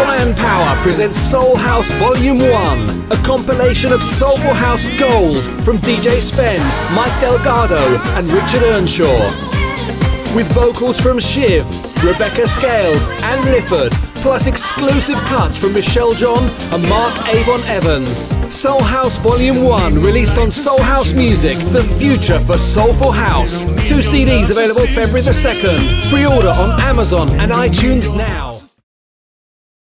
Brian Power presents Soulhouse Volume 1, a compilation of Soulful House Gold from DJ Spen, Mike Delgado, and Richard Earnshaw. With vocals from Shiv, Rebecca Scales, and Lifford, plus exclusive cuts from Michelle John and Mark Avon Evans. Soulhouse Volume 1, released on Soulhouse Music, the future for Soulful House. Two CDs available February the 2nd. Pre order on Amazon and iTunes now.